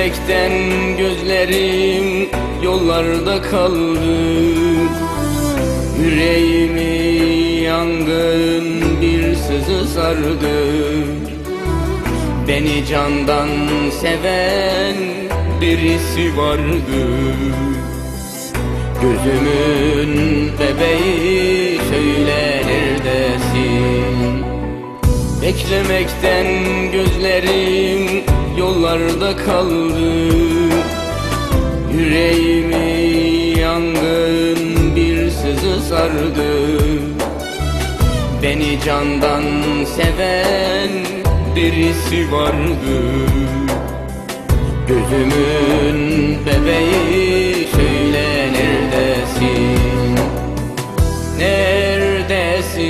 Beklemekten gözlerim yollarda kaldı. Yüreğimi yangın bir sızı sardı. Beni candan seven birisi vardı. Gözümün bebeği söyle neredesin Beklemekten gözlerim yollarda kaldı. Yüreğimi yangın bir sızı sardı. Beni candan seven birisi vardı. Gözümün bebeği söyle neredesin? Neredesin?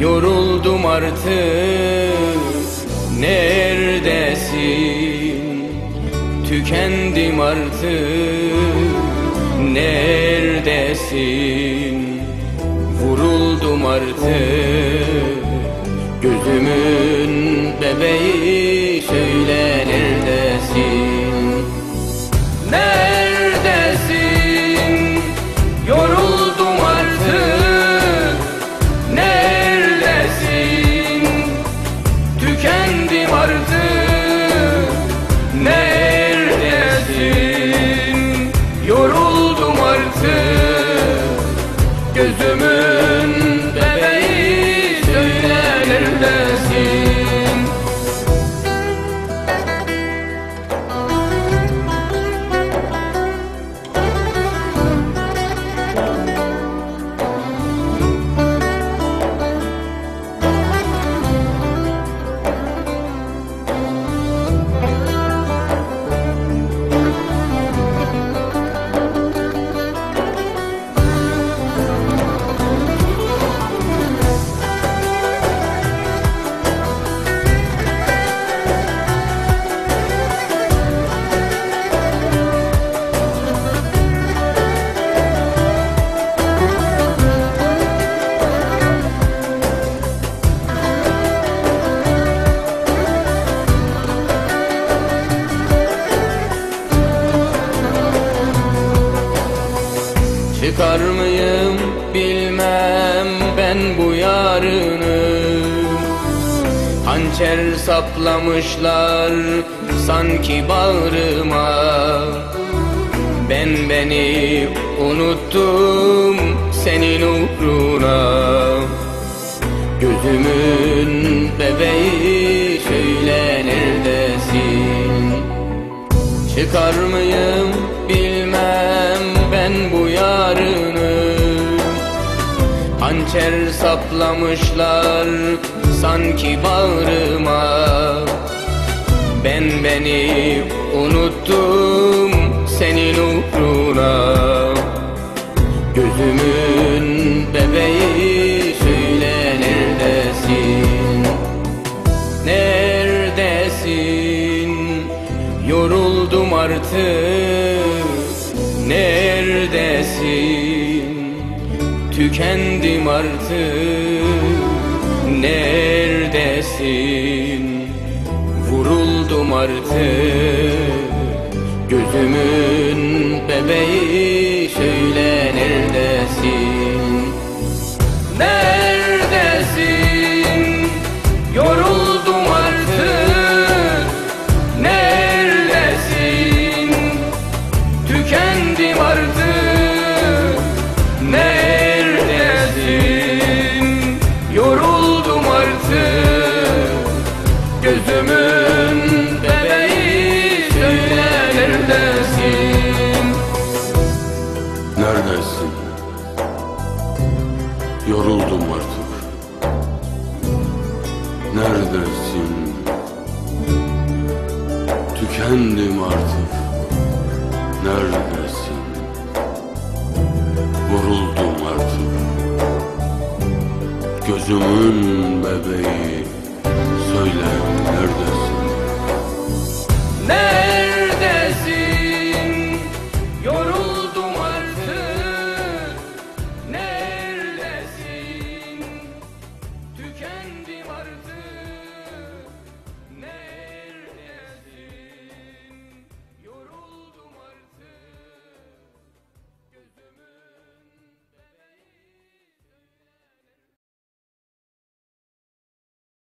Yoruldum artık. Neredesin Tükendim artık. Neredesin? Vuruldum artık Çıkar mıyım bilmem ben bu yarını. Hançer saplamışlar sanki bağrıma. Ben beni unuttum senin uğruna. Gözümün bebeği söyle neredesin Çıkar mıyım bilmem Hançer saplamışlar sanki bağrıma. Ben beni unuttum senin uğruna. Gözümün bebeği söyle neredesin? Neredesin? Yoruldum artık. Neredesin Tükendim artık. Neredesin? Vuruldum artık. Gözümün Neredesin? Tükendim artık. Neredesin? Vuruldum artık. Gözümün bebeği